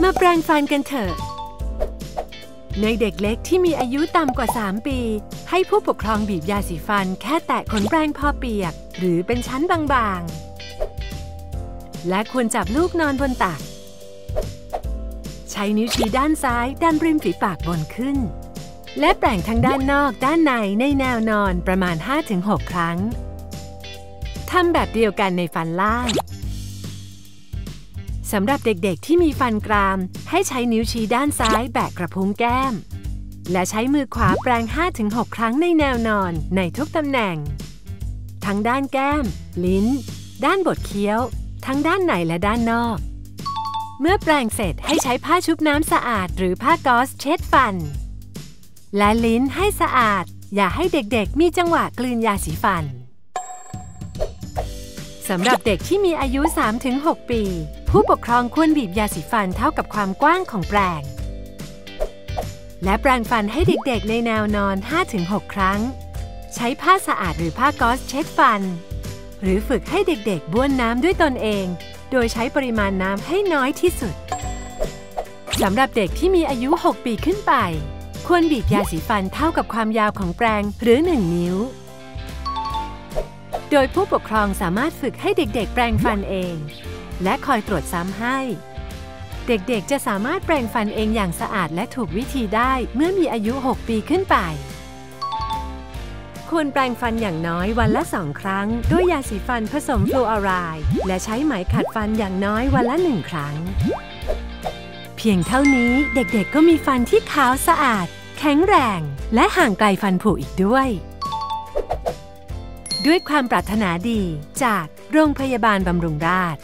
มาแปรงฟันกันเถอะ ในเด็กเล็กที่มีอายุต่ำกว่า 3 ปี ให้ผู้ปกครองบีบยาสีฟันแค่แตะขนแปรงพอเปียก หรือเป็นชั้นบางๆ และควรจับลูกนอนบนตัก ใช้นิ้วชี้ด้านซ้ายดันริมฝีปากบนขึ้น และแปรงทั้งด้านนอกด้านในในแนวนอนประมาณ 5-6 ครั้งทำแบบเดียวกันในฟันล่าง สำหรับเด็กๆที่มีฟันกราม ให้ใช้นิ้วชี้ด้านซ้ายแบกกระพุ้งแก้ม และใช้มือขวาแปรง 5-6 ครั้งในแนวนอนในทุกตำแหน่ง ทั้งด้านแก้ม ลิ้น ด้านบดเคี้ยว ทั้งด้านในและด้านนอก เมื่อแปรงเสร็จให้ใช้ผ้าชุบน้ำสะอาดหรือผ้าก๊อซเช็ดฟัน และลิ้นให้สะอาด อย่าให้เด็กๆ มีจังหวะกลืนยาสีฟันสำหรับเด็กที่มีอายุ 3-6 ปี ผู้ปกครองควรบีบยาสีฟันเท่ากับความกว้างของแปรงและแปรงฟันให้เด็กๆในแนวนอน 5-6 ครั้ง ใช้ผ้าสะอาดหรือผ้าก๊อซเช็ดฟัน หรือฝึกให้เด็กๆบ้วนน้ำด้วยตนเอง โดยใช้ปริมาณน้ำให้น้อยที่สุดสำหรับเด็กที่มีอายุ 6 ปีขึ้นไป ควรบีบยาสีฟันเท่ากับความยาวของแปรงหรือ 1 นิ้ว โดยผู้ปกครองสามารถฝึกให้เด็กๆ แปรงฟันเอง และคอยตรวจซ้ำให้ เด็กๆ จะสามารถแปรงฟันเองอย่างสะอาดและถูกวิธีได้เมื่อมีอายุ 6 ปีขึ้นไป ควรแปรงฟันอย่างน้อยวันละสองครั้ง ด้วยยาสีฟันผสมฟลูออไรด์และใช้ไหมขัดฟันอย่างน้อยวันละหนึ่งครั้ง เพียงเท่านี้เด็กๆ ก็มีฟันที่ขาวสะอาด แข็งแรง และห่างไกลฟันผุอีกด้วยด้วยความปรารถนาดีจากโรงพยาบาลบำรุงราษฎร์